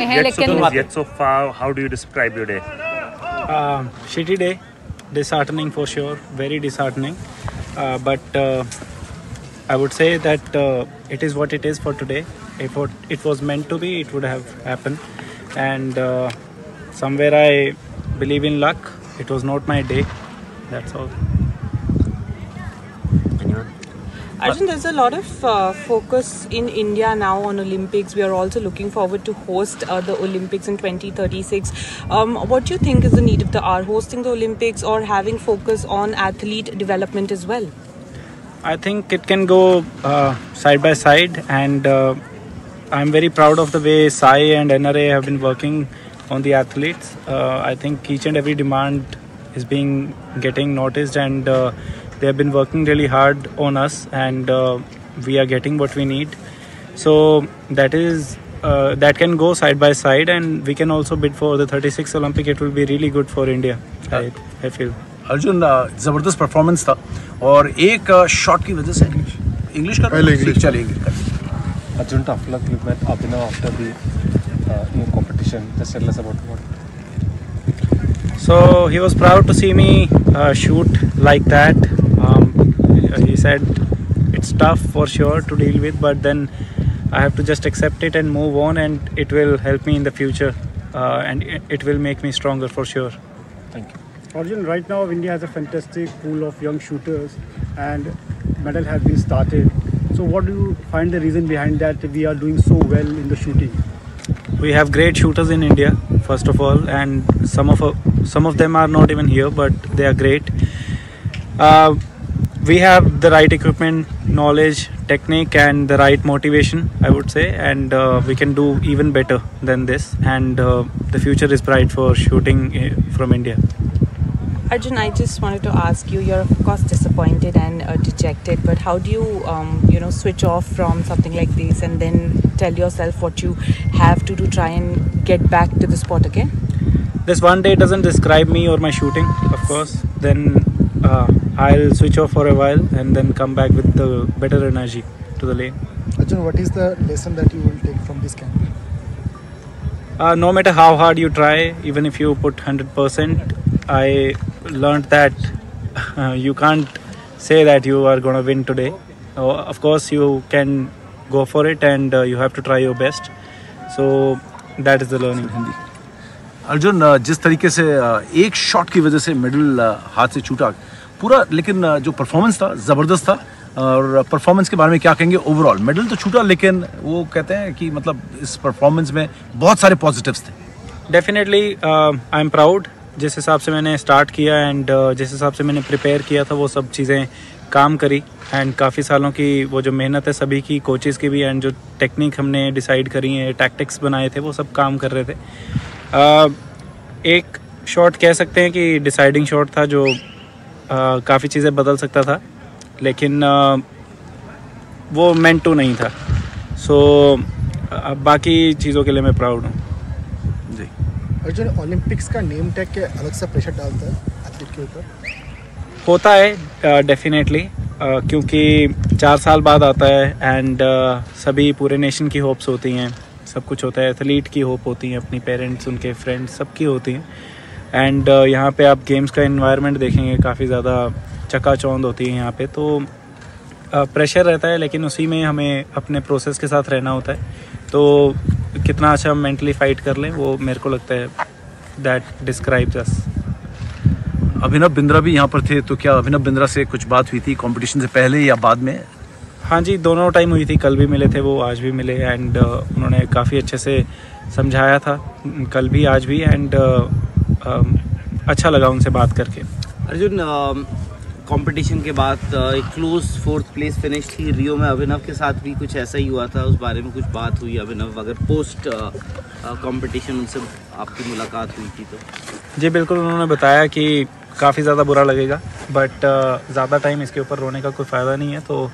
हैं Yet, लेकिन so, yet so far, how do you describe your day? Uh, shitty day, disheartening for sure, very disheartening. Uh, but uh, I would say that uh, it is what it is for today. If what it was meant to be, it would have happened. And uh, somewhere I believe in luck. It was not my day. That's all. Arjun, there's a lot of uh, focus in India now on Olympics. We are also looking forward to host uh, the Olympics in 2036. Um, what do you think is the need of the hour, hosting the Olympics or having focus on athlete development as well? I think it can go uh, side by side, and uh, I'm very proud of the way Sai and NRA have been working on the athletes. Uh, I think each and every demand is being getting noticed, and uh, they have been working really hard on us, and uh, we are getting what we need. So that is. Uh, that can go side by side, and we can also bid for the 36 Olympic. It will be really good for India. I, I feel. Arjun अ, जबरदस्त performance था और एक shot की वजह से English कर पहले English. चलिए इंग्लिश कर Arjun, tough luck you met Abhinav after the uh, new competition. Just tell us about what. So he was proud to see me uh, shoot like that. um, he said it's tough for sure to deal with, but then I have to just accept it and move on, and it will help me in the future, uh, and it, it will make me stronger for sure. Thank you. Arjun, right now India has a fantastic pool of young shooters and medal has been started. So what do you find the reason behind that we are doing so well in the shooting? We have great shooters in India, first of all, and some of uh, some of them are not even here, but they are great. Uh, we have the right equipment, knowledge, technique, and the right motivation, I would say, and uh, we can do even better than this. And uh, the future is bright for shooting uh, from India. Arjun, I just wanted to ask you. You're of course disappointed and uh, dejected, but how do you, um, you know, switch off from something like this and then tell yourself what you have to do, try and get back to the sport again? This one day doesn't describe me or my shooting, of course. Then uh, I'll switch off for a while and then come back with the better energy to the lane. Arjun, what is the lesson that you will take from this camp? Uh, no matter how hard you try, even if you put 100%, I learned that uh, you can't say that you are going to win today. Uh, of course, you can go for it and uh, you have to try your best. So that is the learning. Arjun अ, जिस तरीके से अ, एक shot की वजह से middle हाथ से छूटा पूरा लेकिन जो परफॉर्मेंस था ज़बरदस्त था। और परफॉर्मेंस के बारे में क्या कहेंगे? ओवरऑल मेडल तो छूटा लेकिन वो कहते हैं कि मतलब इस परफॉर्मेंस में बहुत सारे पॉजिटिव्स थे। डेफिनेटली आई एम प्राउड जिस हिसाब से मैंने स्टार्ट किया एंड जिस हिसाब से मैंने प्रिपेयर किया था वो सब चीज़ें काम करी। एंड काफ़ी सालों की वो जो मेहनत है सभी की कोचेस की भी एंड जो टेक्निक हमने डिसाइड करी है टैक्टिक्स बनाए थे वो सब काम कर रहे थे। uh, एक शॉट कह सकते हैं कि डिसाइडिंग शॉट था जो uh, काफ़ी चीज़ें बदल सकता था लेकिन uh, वो मेंट टू नहीं था। सो so, बाकी चीज़ों के लिए मैं प्राउड हूँ। जी। अर्जुन ओलंपिक्स का नेम टैग के अलग सा प्रेशर डालता है एथलीट के ऊपर? होता है डेफिनेटली क्योंकि चार साल बाद आता है एंड सभी पूरे नेशन की होप्स होती हैं। सब कुछ होता है एथलीट की होप होती हैं अपनी पेरेंट्स उनके फ्रेंड्स सबकी होती हैं। एंड यहाँ पे आप गेम्स का इन्वायरमेंट देखेंगे काफ़ी ज़्यादा चकाचौंध होती है यहाँ पे तो प्रेशर रहता है लेकिन उसी में हमें अपने प्रोसेस के साथ रहना होता है। तो कितना अच्छा हम मेंटली फाइट कर लें वो मेरे को लगता है that describes us Abhinav Bindra भी यहाँ पर थे तो क्या अभिनव बिंद्रा से कुछ बात हुई थी कंपटीशन से पहले या बाद में? हाँ जी दोनों टाइम हुई थी कल भी मिले थे वो आज भी मिले एंड उन्होंने काफ़ी अच्छे से समझाया था कल भी आज भी एंड अच्छा लगा उनसे बात करके। अर्जुन कंपटीशन के बाद एक क्लोज फोर्थ प्लेस फिनिश थी रियो में। अभिनव के साथ भी कुछ ऐसा ही हुआ था उस बारे में कुछ बात हुई अभिनव अगर पोस्ट कंपटीशन उनसे आपकी मुलाकात हुई थी तो। जी बिल्कुल उन्होंने बताया कि काफ़ी ज़्यादा बुरा लगेगा बट ज़्यादा टाइम इसके ऊपर रोने का कोई फ़ायदा नहीं है तो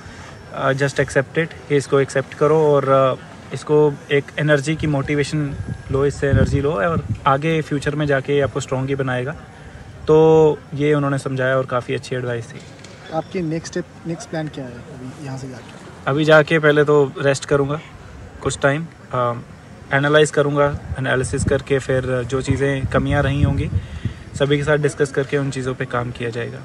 जस्ट एक्सेप्टेड इट इसको एक्सेप्ट करो और इसको एक एनर्जी की मोटिवेशन लो इससे एनर्जी लो और आगे फ्यूचर में जाके आपको स्ट्रॉन्ग ही बनाएगा। तो ये उन्होंने समझाया और काफ़ी अच्छी एडवाइस थी। आपकी नेक्स्ट स्टेप नेक्स्ट प्लान क्या है अभी यहाँ से जाके? अभी जाके पहले तो रेस्ट करूँगा कुछ टाइम एनालाइज करूँगा एनालिसिस करके फिर जो चीज़ें कमियाँ रही होंगी सभी के साथ डिस्कस करके उन चीज़ों पे काम किया जाएगा।